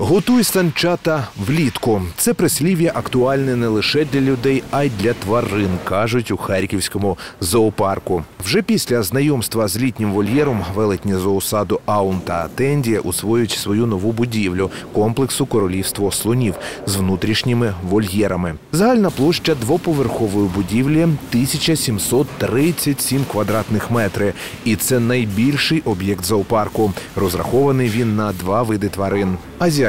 Готуй санчата влітку. Це прислів'я актуальне не лише для людей, а й для тварин, кажуть у харківському зоопарку. Вже після знайомства з літнім вольєром велетні зоосаду Аун та Атендія освоюють свою нову будівлю комплексу королівство слонів з внутрішніми вольєрами. Загальна площа двоповерхової будівлі 1737 квадратних метри. І це найбільший об'єкт зоопарку. Розрахований він на два види тварин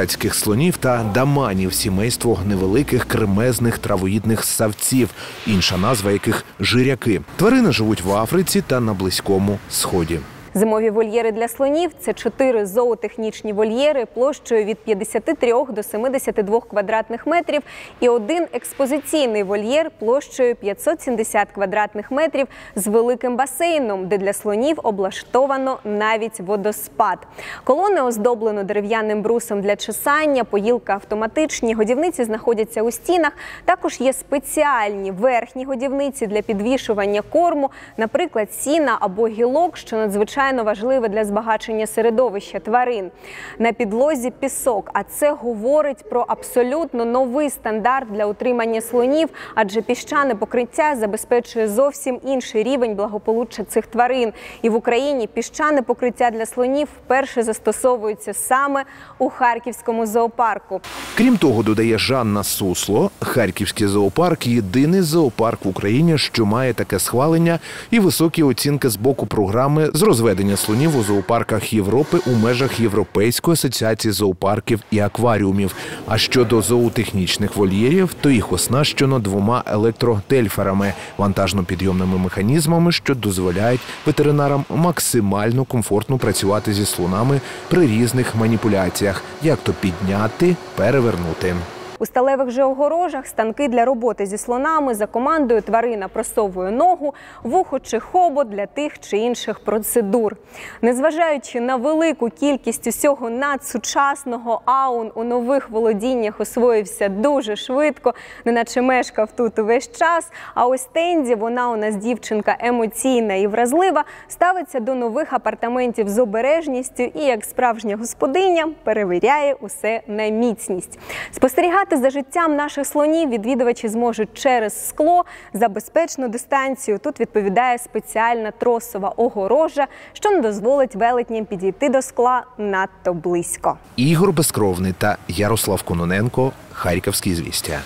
азіатських слонів та даманів, сімейство невеликих кремезних травоїдних ссавців, інша назва яких жиряки. Тварини живуть в Африці та на Близькому Сході. Зимові вольєри для слонів це чотири зоотехнічні вольєри площею від 53 до 72 квадратних метрів і один експозиційний вольєр площею 570 квадратних метрів з великим басейном, де для слонів облаштовано навіть водоспад. Колони оздоблено дерев'яним брусом для чесання, поїлка автоматичні, годівниці знаходяться у стінах. Також є спеціальні верхні годівниці для підвішування корму, наприклад, сіна або гілок, що надзвичайно надзвичайно важливе для збагачення середовища тварин. На підлозі пісок, а це говорить про абсолютно новий стандарт для утримання слонів, адже піщане покриття забезпечує зовсім інший рівень благополуччя цих тварин. І в Україні піщане покриття для слонів вперше застосовується саме у харківському зоопарку. Крім того, додає Жанна Сусло, харківський зоопарк єдиний зоопарк в Україні, що має таке схвалення і високі оцінки з боку програми з розведення слонів у зоопарках Європи у межах Європейської асоціації зоопарків і акваріумів. А щодо зоотехнічних вольєрів, то їх оснащено двома електротельферами, вантажно-підйомними механізмами, що дозволяють ветеринарам максимально комфортно працювати зі слонами при різних маніпуляціях, як то підняти, перевернути. У сталевих же огорожах станки для роботи зі слонами за командою тварина просовує ногу, вухо чи хобот для тих чи інших процедур. Незважаючи на велику кількість усього надсучасного, аун у нових володіннях освоївся дуже швидко, неначе мешкав тут увесь час. А ось Тенді, вона у нас дівчинка емоційна і вразлива, ставиться до нових апартаментів з обережністю і, як справжня господиня, перевіряє усе на міцність. Спостерігати Спостерігати за життям наших слонів відвідувачі зможуть через скло за безпечну дистанцію. Тут відповідає спеціальна тросова огорожа, що не дозволить велетням підійти до скла надто близько. Ігор Безкровний та Ярослав Кононенко. Харківські звістя.